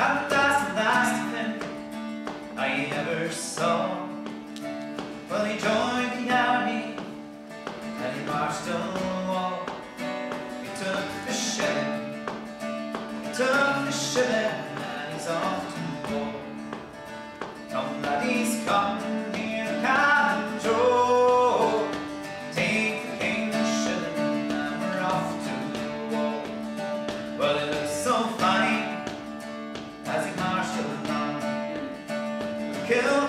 Last I ever saw. Well, he joined the army And he marched on wall He took the ship, He took the And he's off to war. Come. The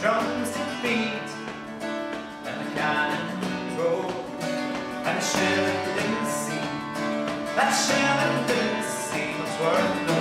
drums to beat and the cannon roll and the shell in the sea. That shell in the sea was worth the